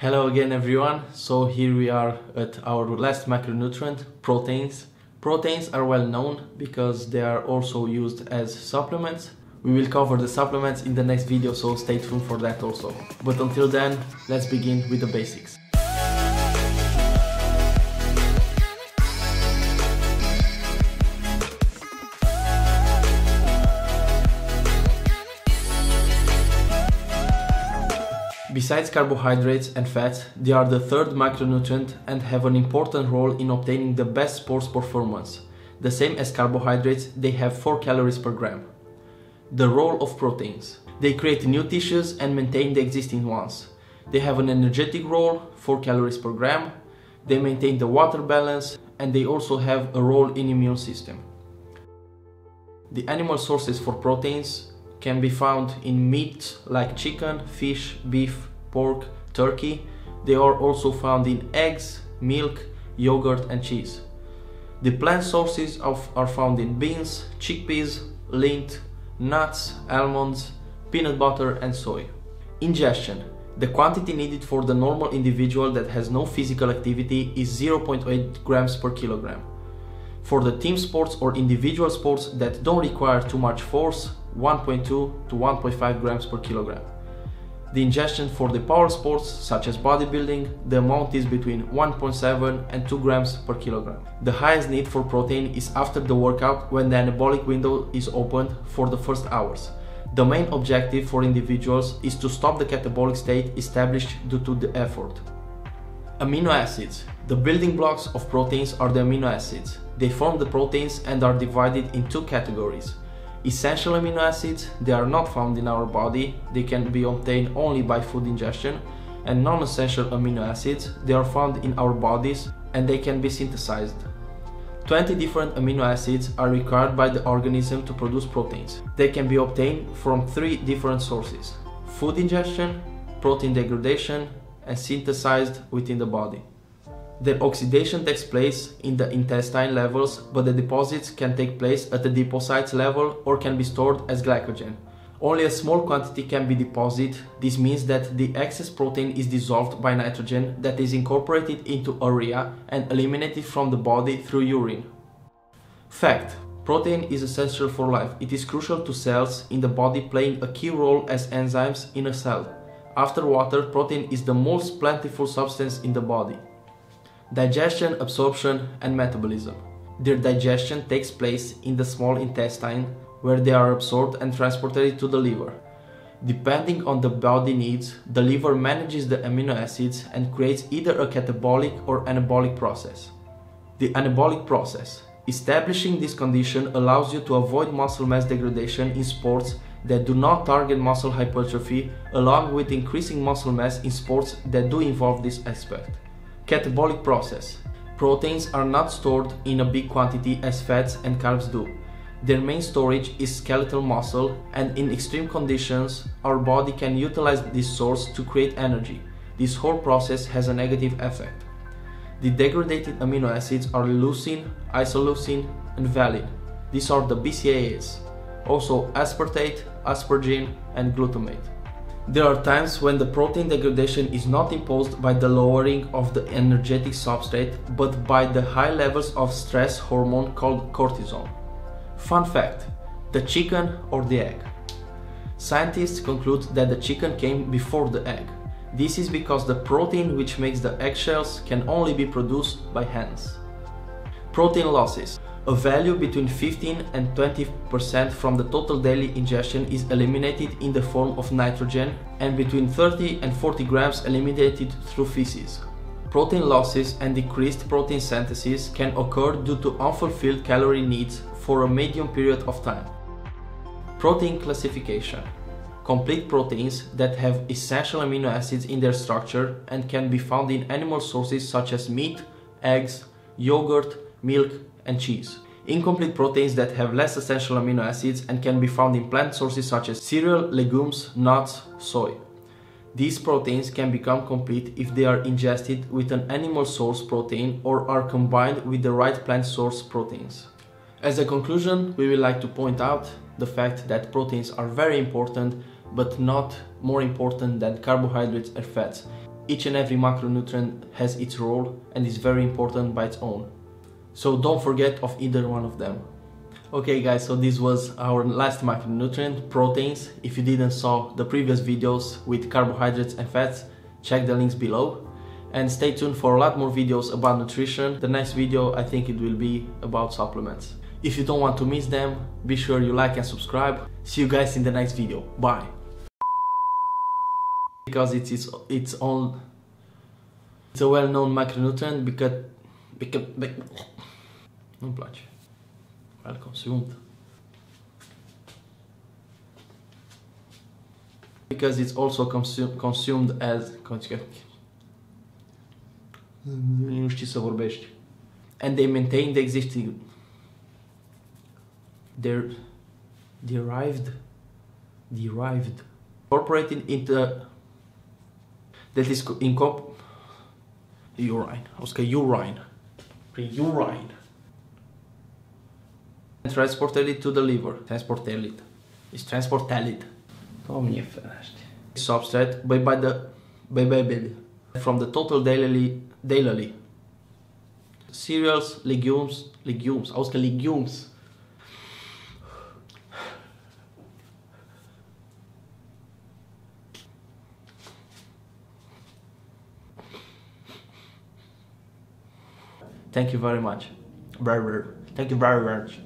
Hello again everyone. So here we are at our last macronutrient, proteins. Proteins are well known because they are also used as supplements. We will cover the supplements in the next video so stay tuned for that also. But until then, let's begin with the basics. Besides carbohydrates and fats, they are the third macronutrient and have an important role in obtaining the best sports performance. The same as carbohydrates, they have 4 calories per gram. The role of proteins. They create new tissues and maintain the existing ones. They have an energetic role, 4 calories per gram. They maintain the water balance and they also have a role in immune system. The animal sources for proteins can be found in meat like chicken, fish, beef, pork, turkey. They are also found in eggs, milk, yogurt and cheese. The plant sources of, are found in beans, chickpeas, lint, nuts, almonds, peanut butter and soy. Ingestion. The quantity needed for the normal individual that has no physical activity is 0.8 grams per kilogram. For the team sports or individual sports that don't require too much force, 1.2 to 1.5 grams per kilogram. The ingestion for the power sports, such as bodybuilding, the amount is between 1.7 and 2 grams per kilogram. The highest need for protein is after the workout when the anabolic window is opened for the first hours. The main objective for individuals is to stop the catabolic state established due to the effort. Amino acids. The building blocks of proteins are the amino acids. They form the proteins and are divided in two categories Essential amino acids, they are not found in our body, they can be obtained only by food ingestion, and non-essential amino acids, they are found in our bodies and they can be synthesized. 20 different amino acids are required by the organism to produce proteins. They can be obtained from three different sources food ingestion, protein degradation, and synthesized within the body. Their oxidation takes place in the intestine levels, but the deposits can take place at the adipocytes level or can be stored as glycogen. Only a small quantity can be deposited. This means that the excess protein is dissolved by nitrogen that is incorporated into urea and eliminated from the body through urine. Fact Protein is essential for life. It is crucial to cells in the body playing a key role as enzymes in a cell. After water, protein is the most plentiful substance in the body digestion, absorption, and metabolism. Their digestion takes place in the small intestine where they are absorbed and transported to the liver. Depending on the body needs, the liver manages the amino acids and creates either a catabolic or anabolic process. The anabolic process. Establishing this condition allows you to avoid muscle mass degradation in sports that do not target muscle hypertrophy, along with increasing muscle mass in sports that do involve this aspect. Catabolic process. Proteins are not stored in a big quantity as fats and carbs do. Their main storage is skeletal muscle, and in extreme conditions, our body can utilize this source to create energy. This whole process has a negative effect. The degraded amino acids are leucine, isoleucine, and valine. These are the BCAAs. Also aspartate, asparagine, and glutamate. There are times when the protein degradation is not imposed by the lowering of the energetic substrate, but by the high levels of stress hormone called cortisol. Fun fact the chicken or the egg. Scientists conclude that the chicken came before the egg. This is because the protein which makes the eggshells can only be produced by hens. Protein losses. A value between 15 and 20% from the total daily ingestion is eliminated in the form of nitrogen and between 30 and 40 grams eliminated through feces. Protein losses and decreased protein synthesis can occur due to unfulfilled calorie needs for a medium period of time. Protein classification complete proteins that have essential amino acids in their structure and can be found in animal sources such as meat, eggs, yogurt, milk, and cheese. Incomplete proteins that have less essential amino acids and can be found in plant sources such as cereal, legumes, nuts, soy. These proteins can become complete if they are ingested with an animal source protein or are combined with the right plant source proteins. As a conclusion, we would like to point out the fact that proteins are very important but not more important than carbohydrates or fats. Each and every macronutrient has its role and is very important by its own. So don't forget of either one of them. Okay guys, so this was our last macronutrient, proteins. If you didn't saw the previous videos with carbohydrates and fats, check the links below. And stay tuned for a lot more videos about nutrition. The next video I think it will be about supplements. If you don't want to miss them, be sure you like and subscribe. See you guys in the next video. Bye! Because it's its, its own... It's a well-known macronutrient because... Well consumed. Because it's also consumed, consumed as... Nu știi să vorbești. And they maintain the existing... They're derived... Derived. Incorporated into... That is incop... Urine. I urine. Urine transported it to the liver. Transported it. It's transported. Doamne ferește. Substrate by, by the by, by, by, from the total daily daily cereals, legumes, legumes. Auzi că legumes. Thank you very much. Very, very. Thank you very much.